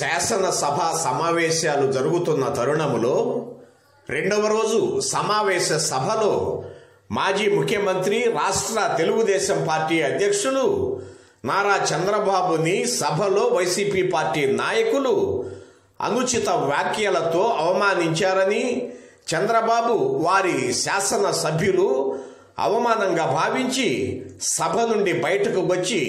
శాసనసభ సమావేశాలు జరుగుతున్న తరుణములో రెండవ రోజు సమావేశ సభలో మాజీ ముఖ్యమంత్రి రాష్ట్ర తెలుగుదేశం పార్టీ అధ్యక్షులు నారా చంద్రబాబుని సభలో వైసీపీ పార్టీ నాయకులు అనుచిత వ్యాఖ్యలతో అవమానించారని చంద్రబాబు వారి శాసన సభ్యులు అవమానంగా భావించి సభ నుండి బయటకు వచ్చి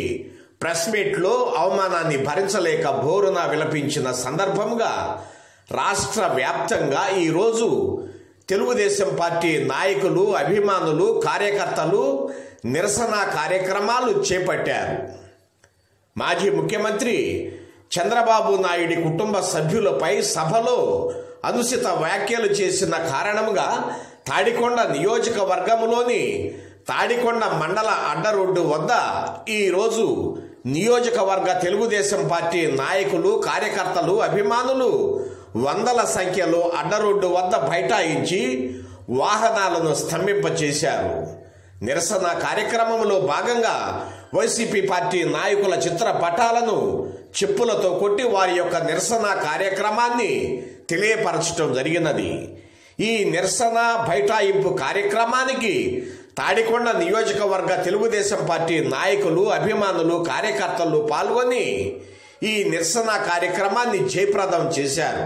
ప్రెస్ మీట్లో అవమానాన్ని భరించలేక బోరున విలపించిన సందర్భంగా రాష్ట్ర వ్యాప్తంగా ఈరోజు తెలుగుదేశం పార్టీ నాయకులు అభిమానులు కార్యకర్తలు నిరసన కార్యక్రమాలు చేపట్టారు. మాజీ ముఖ్యమంత్రి చంద్రబాబు నాయుడి కుటుంబ సభ్యులపై సభలో అనుచిత వ్యాఖ్యలు చేసిన కారణంగా తాడికొండ నియోజకవర్గంలోని తాడికొండ మండల అడ్డరోడ్డు వద్ద ఈరోజు నియోజకవర్గ తెలుగుదేశం పార్టీ నాయకులు కార్యకర్తలు అభిమానులు వందల సంఖ్యలో అడ్డరోడ్డు వద్ద బైఠాయించి వాహనాలను స్తంభింపచేశారు. నిరసన కార్యక్రమంలో భాగంగా వైసీపీ పార్టీ నాయకుల చిత్రపటాలను చెప్పులతో కొట్టి వారి యొక్క నిరసన కార్యక్రమాన్ని తెలియపరచడం జరిగినది. ఈ నిరసన బైఠాయింపు కార్యక్రమానికి తాడికొండ నియోజకవర్గ తెలుగుదేశం పార్టీ నాయకులు అభిమానులు కార్యకర్తలు పాల్గొని ఈ నిరసన కార్యక్రమాన్ని జయప్రదం చేశారు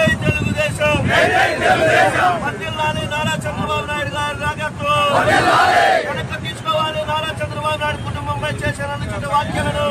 వర్దిల్లాలి నారా చంద్రబాబు నాయుడు గారి నాయకత్వం. వెనక్కి తీసుకోవాలి నారా చంద్రబాబు నాయుడు కుటుంబంపై చేసిన వాక్యాలను